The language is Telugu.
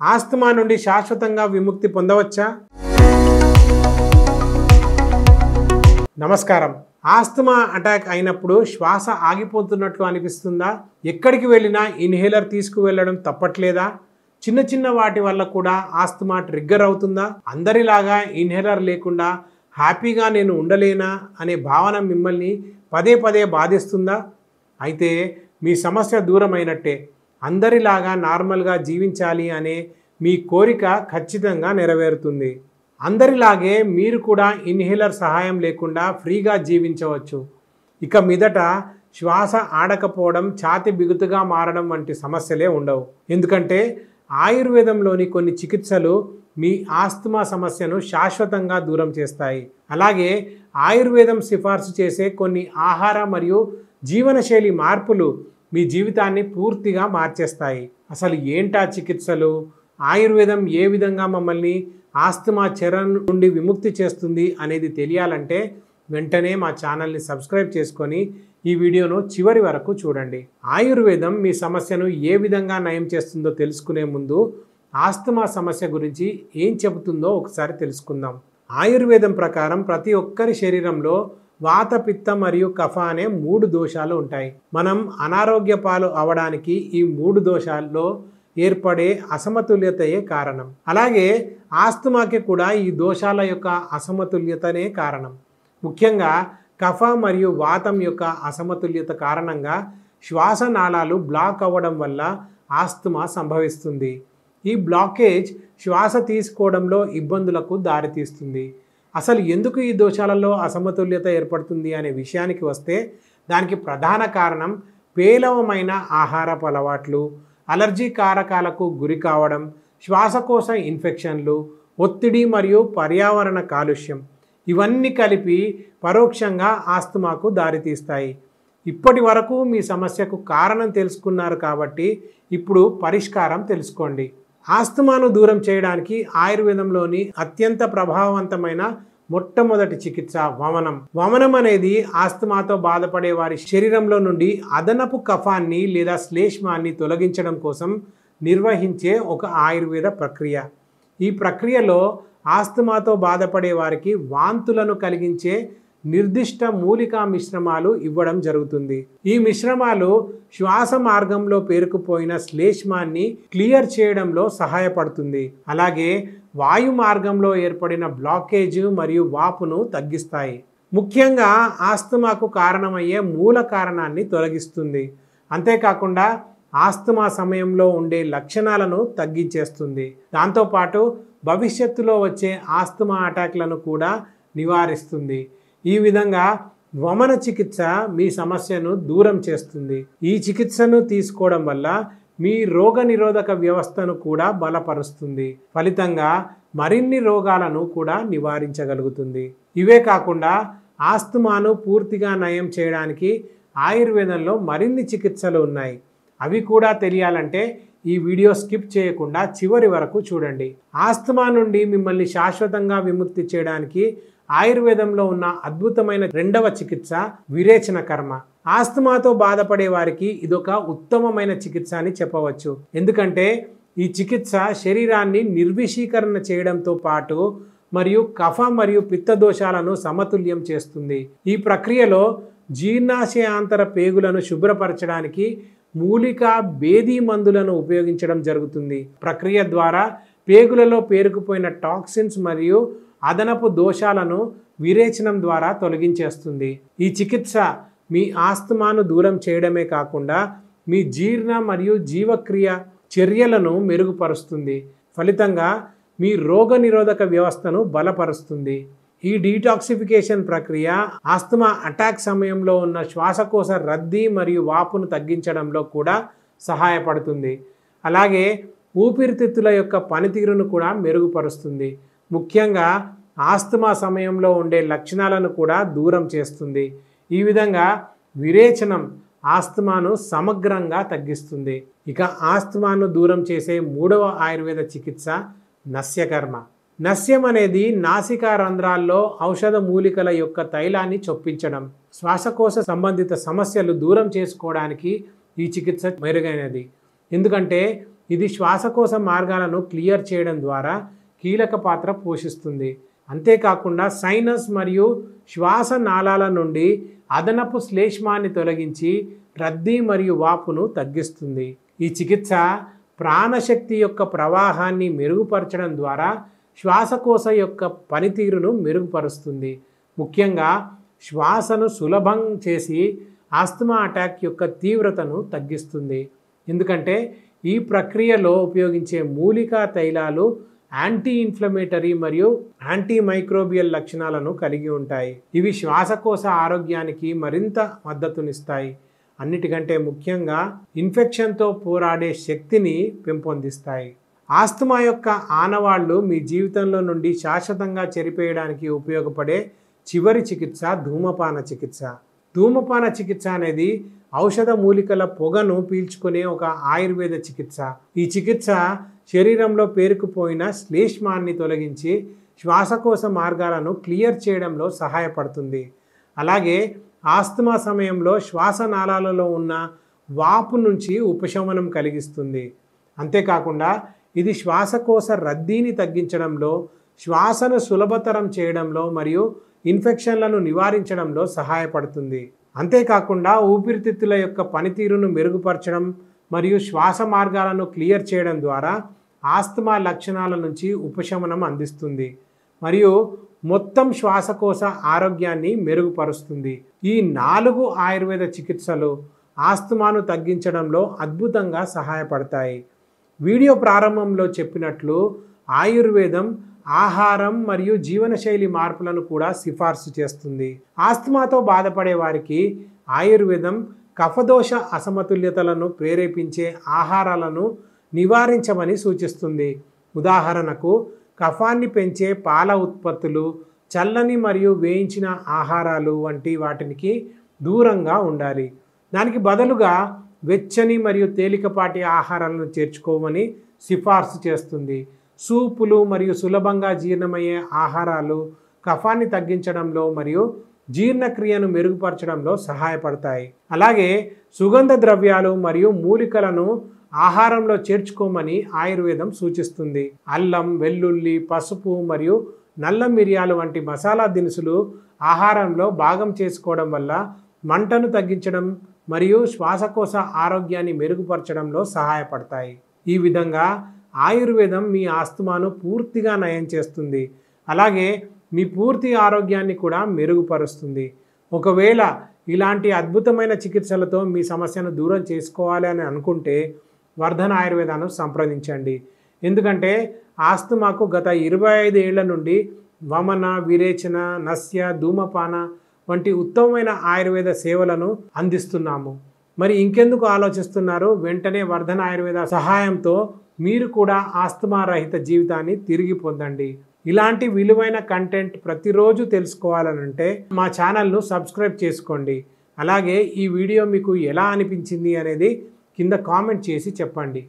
ఆస్తమా నుండి శాశ్వతంగా విముక్తి పొందవచ్చా? నమస్కారం. ఆస్తమా అటాక్ అయినప్పుడు శ్వాస ఆగిపోతున్నట్లు అనిపిస్తుందా? ఎక్కడికి వెళ్ళినా ఇన్హేలర్ తీసుకువెళ్ళడం తప్పట్లేదా? చిన్న చిన్న వాటి వల్ల కూడా ఆస్తమా ట్రిగ్గర్ అవుతుందా? అందరిలాగా ఇన్హేలర్ లేకుండా హ్యాపీగా నేను ఉండలేనా అనే భావన మిమ్మల్ని పదే పదే బాధిస్తుందా? అయితే మీ సమస్య దూరమైనట్టే. అందరిలాగా నార్మల్గా జీవించాలి అనే మీ కోరిక ఖచ్చితంగా నెరవేరుతుంది. అందరిలాగే మీరు కూడా ఇన్హేలర్ సహాయం లేకుండా ఫ్రీగా జీవించవచ్చు. ఇక మీదట శ్వాస ఆడకపోవడం ఛాతి బిగుతుగా మారడం వంటి సమస్యలే ఉండవు. ఎందుకంటే ఆయుర్వేదంలోని కొన్ని చికిత్సలు మీ ఆస్తమా సమస్యను శాశ్వతంగా దూరం చేస్తాయి. అలాగే ఆయుర్వేదం సిఫార్సు చేసే కొన్ని ఆహార మరియు జీవనశైలి మార్పులు మీ జీవితాన్ని పూర్తిగా మార్చేస్తాయి. అసలు ఏంటా చికిత్సలు? ఆయుర్వేదం ఏ విధంగా మమ్మల్ని ఆస్తమా చరణ్ నుండి విముక్తి చేస్తుంది అనేది తెలియాలంటే వెంటనే మా ఛానల్ని సబ్స్క్రైబ్ చేసుకొని ఈ వీడియోను చివరి వరకు చూడండి. ఆయుర్వేదం మీ సమస్యను ఏ విధంగా నయం చేస్తుందో తెలుసుకునే ముందు ఆస్తమా సమస్య గురించి ఏం చెబుతుందో ఒకసారి తెలుసుకుందాం. ఆయుర్వేదం ప్రకారం ప్రతి ఒక్కరి శరీరంలో వాత పిత్త మరియు కఫ అనే మూడు దోషాలు ఉంటాయి. మనం అనారోగ్య పాలు అవడానికి ఈ మూడు దోషాల్లో ఏర్పడే అసమతుల్యతయే కారణం. అలాగే ఆస్తమాకి కూడా ఈ దోషాల యొక్క అసమతుల్యతనే కారణం. ముఖ్యంగా కఫ మరియు వాతం యొక్క అసమతుల్యత కారణంగా శ్వాసనాళాలు బ్లాక్ అవ్వడం వల్ల ఆస్తమా సంభవిస్తుంది. ఈ బ్లాకేజ్ శ్వాస తీసుకోవడంలో ఇబ్బందులకు దారితీస్తుంది. అసలు ఎందుకు ఈ దోషాలలో అసమతుల్యత ఏర్పడుతుంది అనే విషయానికి వస్తే దానికి ప్రధాన కారణం పేలవమైన ఆహారపు అలవాట్లు అలర్జీ కారకాలకు గురి కావడం శ్వాసకోశ ఇన్ఫెక్షన్లు ఒత్తిడి మరియు పర్యావరణ కాలుష్యం ఇవన్నీ కలిపి పరోక్షంగా ఆస్తమాకు దారితీస్తాయి. ఇప్పటి వరకు మీ సమస్యకు కారణం తెలుసుకున్నారు కాబట్టి ఇప్పుడు పరిష్కారం తెలుసుకోండి. ఆస్తమాను దూరం చేయడానికి ఆయుర్వేదంలోని అత్యంత ప్రభావవంతమైన మొట్టమొదటి చికిత్స వమనం. వమనం అనేది ఆస్తమాతో బాధపడే వారి శరీరంలో నుండి అదనపు కఫాన్ని లేదా శ్లేష్మాన్ని తొలగించడం కోసం నిర్వహించే ఒక ఆయుర్వేద ప్రక్రియ. ఈ ప్రక్రియలో ఆస్తమాతో బాధపడే వారికి వాంతులను కలిగించే నిర్దిష్ట మూలికా మిశ్రమాలు ఇవ్వడం జరుగుతుంది. ఈ మిశ్రమాలు శ్వాస మార్గంలో పేరుకుపోయిన శ్లేష్మాన్ని క్లియర్ చేయడంలో సహాయపడుతుంది. అలాగే వాయు మార్గంలో ఏర్పడిన బ్లాకేజ్ మరియు వాపును తగ్గిస్తాయి. ముఖ్యంగా ఆస్తమాకు కారణమయ్యే మూల కారణాన్ని తొలగిస్తుంది. అంతేకాకుండా ఆస్తమా సమయంలో ఉండే లక్షణాలను తగ్గించేస్తుంది. దాంతోపాటు భవిష్యత్తులో వచ్చే ఆస్తమా అటాక్లను కూడా నివారిస్తుంది. ఈ విధంగా వమన చికిత్స మీ సమస్యను దూరం చేస్తుంది. ఈ చికిత్సను తీసుకోవడం వల్ల మీ రోగ నిరోధక వ్యవస్థను కూడా బలపరుస్తుంది. ఫలితంగా మరిన్ని రోగాలను కూడా నివారించగలుగుతుంది. ఇవే కాకుండా ఆస్తమాను పూర్తిగా నయం చేయడానికి ఆయుర్వేదంలో మరిన్ని చికిత్సలు ఉన్నాయి. అవి కూడా తెలియాలంటే ఈ వీడియో స్కిప్ చేయకుండా చివరి వరకు చూడండి. ఆస్తమా నుండి మిమ్మల్ని శాశ్వతంగా విముక్తి చేయడానికి ఆయుర్వేదంలో ఉన్న అద్భుతమైన రెండవ చికిత్స విరేచన కర్మ. ఆస్తమాతో బాధపడే వారికి ఇదొక ఉత్తమమైన చికిత్స అని చెప్పవచ్చు. ఎందుకంటే ఈ చికిత్స శరీరాన్ని నిర్విషీకరణ చేయడంతో పాటు మరియు కఫ మరియు పిత్త దోషాలను సమతుల్యం చేస్తుంది. ఈ ప్రక్రియలో జీర్ణాశయాంతర పేగులను శుభ్రపరచడానికి మూలిక భేదీ మందులను ఉపయోగించడం జరుగుతుంది. ప్రక్రియ ద్వారా పేగులలో పేరుకుపోయిన టాక్సిన్స్ మరియు అదనపు దోషాలను విరేచనం ద్వారా తొలగించేస్తుంది. ఈ చికిత్స మీ ఆస్తమాను దూరం చేయడమే కాకుండా మీ జీర్ణ మరియు జీవక్రియ చర్యలను మెరుగుపరుస్తుంది. ఫలితంగా మీ రోగ నిరోధక వ్యవస్థను బలపరుస్తుంది. ఈ డీటాక్సిఫికేషన్ ప్రక్రియ ఆస్తమా అటాక్ సమయంలో ఉన్న శ్వాసకోశ రద్దీ మరియు వాపును తగ్గించడంలో కూడా సహాయపడుతుంది. అలాగే ఊపిరితిత్తుల యొక్క పనితీరును కూడా మెరుగుపరుస్తుంది. ముఖ్యంగా ఆస్తమా సమయంలో ఉండే లక్షణాలను కూడా దూరం చేస్తుంది. ఈ విధంగా విరేచనం ఆస్తమాను సమగ్రంగా తగ్గిస్తుంది. ఇక ఆస్తమాను దూరం చేసే మూడవ ఆయుర్వేద చికిత్స నస్యకర్మ. నస్యం అనేది నాసికా రంధ్రాల్లో ఔషధ మూలికల యొక్క తైలాన్ని చొప్పించడం. శ్వాసకోశ సంబంధిత సమస్యలు దూరం చేసుకోవడానికి ఈ చికిత్స మెరుగైనది. ఎందుకంటే ఇది శ్వాసకోశ మార్గాలను క్లియర్ చేయడం ద్వారా కీలక పాత్ర పోషిస్తుంది. అంతేకాకుండా సైనస్ మరియు శ్వాస నాళాల నుండి అదనపు శ్లేష్మాన్ని తొలగించి రద్దీ మరియు వాపును తగ్గిస్తుంది. ఈ చికిత్స ప్రాణశక్తి యొక్క ప్రవాహాన్ని మెరుగుపరచడం ద్వారా శ్వాసకోశ యొక్క పనితీరును మెరుగుపరుస్తుంది. ముఖ్యంగా శ్వాసను సులభం చేసి ఆస్తమా అటాక్ యొక్క తీవ్రతను తగ్గిస్తుంది. ఎందుకంటే ఈ ప్రక్రియలో ఉపయోగించే మూలికా తైలాలు యాంటీ ఇన్ఫ్లమేటరీ మరియు యాంటీ మైక్రోబియల్ లక్షణాలను కలిగి ఉంటాయి. ఇవి శ్వాసకోశ ఆరోగ్యానికి మరింత మద్దతునిస్తాయి. అన్నిటికంటే ముఖ్యంగా ఇన్ఫెక్షన్తో పోరాడే శక్తిని పెంపొందిస్తాయి. ఆస్తమా యొక్క ఆనవాళ్ళు మీ జీవితంలో నుండి శాశ్వతంగా చెరిపేయడానికి ఉపయోగపడే చివరి చికిత్స ధూమపాన చికిత్స. ధూమపాన చికిత్స అనేది ఔషధ మూలికల పొగను పీల్చుకునే ఒక ఆయుర్వేద చికిత్స. ఈ చికిత్స శరీరంలో పేరుకుపోయిన శ్లేష్మాన్ని తొలగించి శ్వాసకోశ మార్గాలను క్లియర్ చేయడంలో సహాయపడుతుంది. అలాగే ఆస్తమా సమయంలో శ్వాసనాళాలలో ఉన్న వాపు నుంచి ఉపశమనం కలిగిస్తుంది. అంతేకాకుండా ఇది శ్వాసకోశ రద్దీని తగ్గించడంలో శ్వాసను సులభతరం చేయడంలో మరియు ఇన్ఫెక్షన్లను నివారించడంలో సహాయపడుతుంది. అంతేకాకుండా ఊపిరితిత్తుల యొక్క పనితీరును మెరుగుపరచడం మరియు శ్వాస మార్గాలను క్లియర్ చేయడం ద్వారా ఆస్తమా లక్షణాల నుంచి ఉపశమనం అందిస్తుంది మరియు మొత్తం శ్వాసకోశ ఆరోగ్యాన్ని మెరుగుపరుస్తుంది. ఈ నాలుగు ఆయుర్వేద చికిత్సలు ఆస్తమాను తగ్గించడంలో అద్భుతంగా సహాయపడతాయి. వీడియో ప్రారంభంలో చెప్పినట్లు ఆయుర్వేదం ఆహారం మరియు జీవనశైలి మార్పులను కూడా సిఫార్సు చేస్తుంది. ఆస్తమాతో బాధపడే వారికి ఆయుర్వేదం కఫదోష అసమతుల్యతలను ప్రేరేపించే ఆహారాలను నివారించమని సూచిస్తుంది. ఉదాహరణకు కఫాన్ని పెంచే పాల ఉత్పత్తులు చల్లని మరియు వేయించిన ఆహారాలు వంటి వాటికి దూరంగా ఉండాలి. దానికి బదులుగా వెచ్చని మరియు తేలికపాటి ఆహారాలను చేర్చుకోమని సిఫార్సు చేస్తుంది. సూపులు మరియు సులభంగా జీర్ణమయ్యే ఆహారాలు కఫాన్ని తగ్గించడంలో మరియు జీర్ణక్రియను మెరుగుపరచడంలో సహాయపడతాయి. అలాగే సుగంధ ద్రవ్యాలు మరియు మూలికలను ఆహారంలో చేర్చుకోమని ఆయుర్వేదం సూచిస్తుంది. అల్లం వెల్లుల్లి పసుపు మరియు నల్ల మిరియాలు వంటి మసాలా దినుసులు ఆహారంలో భాగం చేసుకోవడం వల్ల మంటను తగ్గించడం మరియు శ్వాసకోశ ఆరోగ్యాన్ని మెరుగుపరచడంలో సహాయపడతాయి. ఈ విధంగా ఆయుర్వేదం మీ ఆస్తమాను పూర్తిగా నయం చేస్తుంది. అలాగే మీ పూర్తి ఆరోగ్యాన్ని కూడా మెరుగుపరుస్తుంది. ఒకవేళ ఇలాంటి అద్భుతమైన చికిత్సలతో మీ సమస్యను దూరం చేసుకోవాలి అని అనుకుంటే వర్ధన ఆయుర్వేదాన్ని సంప్రదించండి. ఎందుకంటే ఆస్తమాకు గత ఇరవై ఐదు ఏళ్ళ నుండి వమన విరేచన నస్య ధూమపాన వంటి ఉత్తమమైన ఆయుర్వేద సేవలను అందిస్తున్నాము. మరి ఇంకెందుకు ఆలోచిస్తున్నారు? వెంటనే వర్ధన ఆయుర్వేద సహాయంతో మీరు కూడా ఆస్తమా రహిత జీవితాన్ని తిరిగి పొందండి. ఇలాంటి విలువైన కంటెంట్ ప్రతిరోజు తెలుసుకోవాలనంటే మా ఛానల్ను సబ్స్క్రైబ్ చేసుకోండి. అలాగే ఈ వీడియో మీకు ఎలా అనిపించింది అనేది కింద కామెంట్ చేసి చెప్పండి.